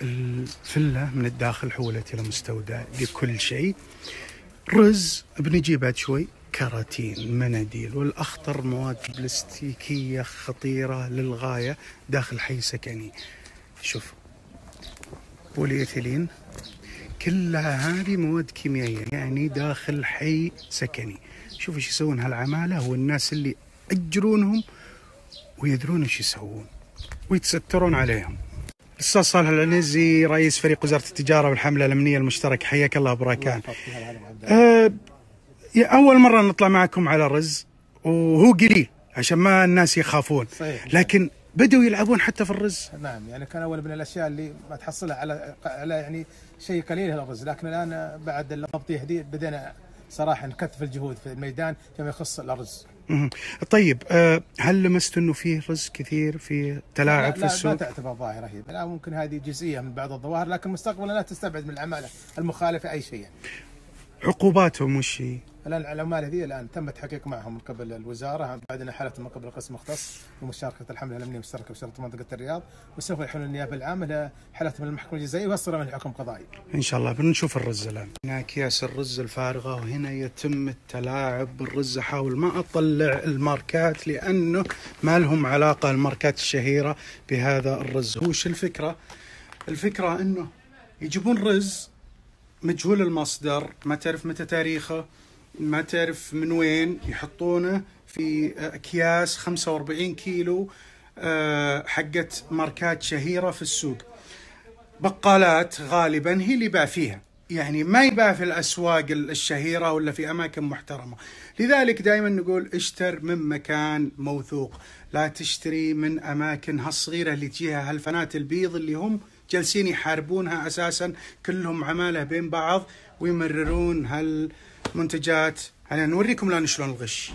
الفلة من الداخل حولت إلى مستودع لكل شيء. رز بنجي بعد شوي. كراتين مناديل والأخطر مواد بلاستيكية خطيرة للغاية داخل حي سكني شوف بوليثيلين كلها هذه مواد كيميائية يعني داخل حي سكني شوف إيش يسوون هالعمالة والناس اللي أجرونهم ويدرون إيش يسوون ويتسترون عليهم. الاستاذ صالح العنزي رئيس فريق وزارة التجارة والحملة الأمنية المشتركه حياك الله بركان. أه أول مرة نطلع معكم على الرز وهو قليل عشان ما الناس يخافون صحيح. لكن بدوا يلعبون حتى في الرز نعم يعني كان أول من الأشياء اللي ما تحصلها على على يعني شيء قليل الرز لكن الآن بعد الضبطيه هذه بدينا صراحة نكثف الجهود في الميدان فيما يخص الارز. طيب آه، هل لمست إنه فيه رز كثير في تلاعب لا في السوق؟ لا تعتبر ظاهرة هي، لا ممكن هذه جزئية من بعض الظواهر لكن مستقبلا لا تستبعد من العمالة المخالفة أي شيء. عقوباتهم وش هي؟ الآن العمال هذه الآن تم التحقيق معهم من قبل الوزارة بعدنا حاله من قبل القسم المختص بمشاركه الحملة الأمنية المشتركة بشرطه منطقة الرياض وسوف يحولون النيابة العامة لحالات من المحكمه الجزائيه ويصدر من الحكم قضائي. إن شاء الله بنشوف الرز الآن. هنا أكياس الرز الفارغة وهنا يتم التلاعب بالرز احاول ما أطلع الماركات لأنه ما لهم علاقة الماركات الشهيرة بهذا الرز. هو شو الفكرة؟ الفكرة إنه يجيبون رز مجهول المصدر ما تعرف متى تاريخه ما تعرف من وين يحطونه في أكياس 45 كيلو آه، حقت ماركات شهيرة في السوق. بقالات غالبا هي اللي يباع فيها. يعني ما يباع في الأسواق الشهيرة ولا في أماكن محترمة. لذلك دائما نقول اشتر من مكان موثوق. لا تشتري من أماكن هالصغيرة اللي تجيها هالفنات البيض اللي هم جالسين يحاربونها أساسا كلهم عمالة بين بعض ويمررون هالمنتجات يعني نوريكم الان شلون الغش.